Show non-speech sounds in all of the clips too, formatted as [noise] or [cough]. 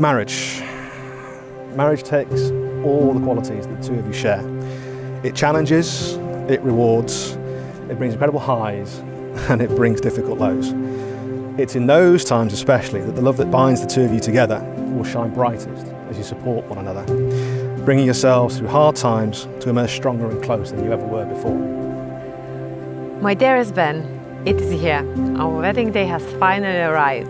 Marriage. Marriage takes all the qualities that the two of you share. It challenges, it rewards, it brings incredible highs, [laughs] and it brings difficult lows. It's in those times especially that the love that binds the two of you together will shine brightest as you support one another, bringing yourselves through hard times to emerge stronger and closer than you ever were before. My dearest Ben, it is here. Our wedding day has finally arrived.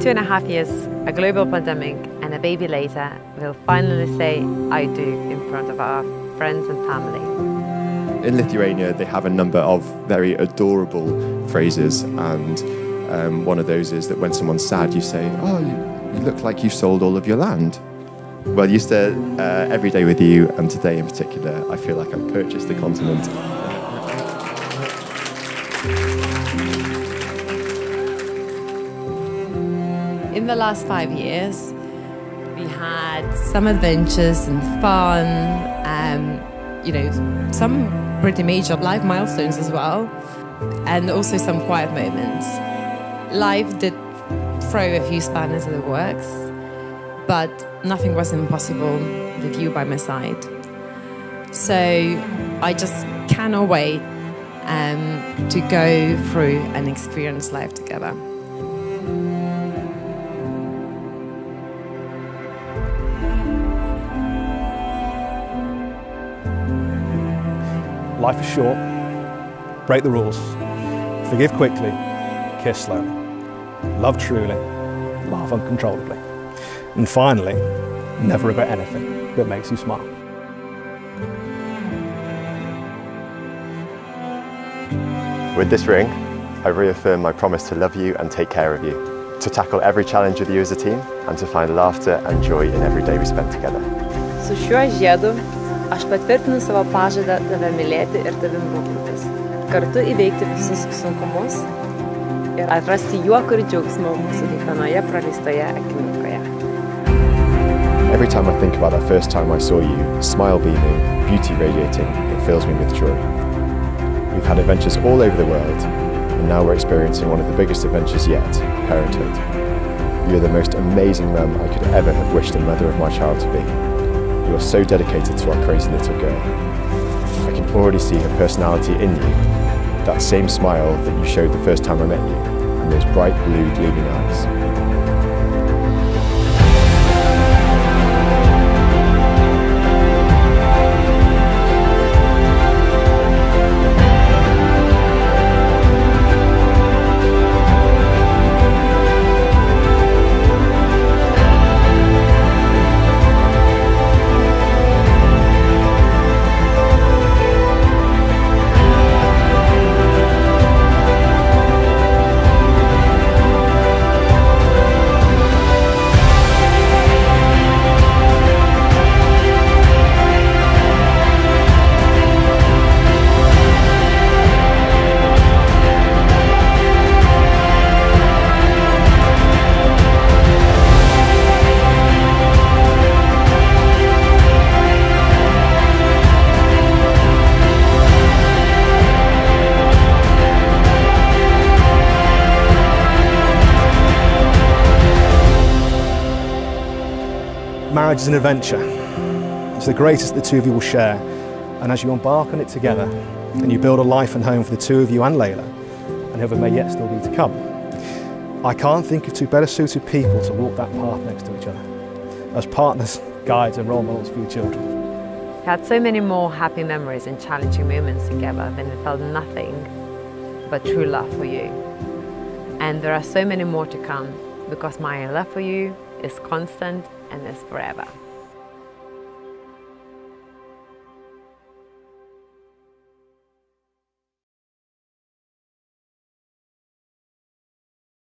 Two and a half years, a global pandemic, and a baby later, we'll finally say I do in front of our friends and family. In Lithuania, they have a number of very adorable phrases, and um, one of those is that when someone's sad, you say, Oh, you, you look like you've sold all of your land. Well, used to uh, every day with you, and today in particular, I feel like I've purchased the continent. In the last five years, we had some adventures and fun, um, you know, some pretty major life milestones as well, and also some quiet moments. Life did throw a few spanners in the works, but nothing was impossible with you by my side. So I just cannot wait um, to go through and experience life together. Life is short. Break the rules. Forgive quickly. Kiss slowly. Love truly. Laugh uncontrollably. And finally, never regret anything that makes you smile. With this ring, I reaffirm my promise to love you and take care of you, to tackle every challenge with you as a team, and to find laughter and joy in every day we spend together. Su šiuo žiedu aš patvirtinu savo pažadą tave mylėti ir tavim rūpintis. Kartu įveikti visus sunkumus ir atrasti ir mūsų kiekvienoje praleistoje akimirkoje. Every time I think about that first time I saw you, smile beaming, beauty radiating, it fills me with joy. We've had adventures all over the world, and now we're experiencing one of the biggest adventures yet, parenthood. You are the most amazing mum I could ever have wished a mother of my child to be. You are so dedicated to our crazy little girl. I can already see her personality in you, that same smile that you showed the first time I met you, and those bright blue gleaming eyes. Marriage is an adventure. It's the greatest the two of you will share. And as you embark on it together, and you build a life and home for the two of you and Layla, and whoever may yet still be to come, I can't think of two better suited people to walk that path next to each other, as partners, guides and role models for your children. We had so many more happy memories and challenging moments together than it felt nothing but true love for you. And there are so many more to come because my love for you is constant and is forever.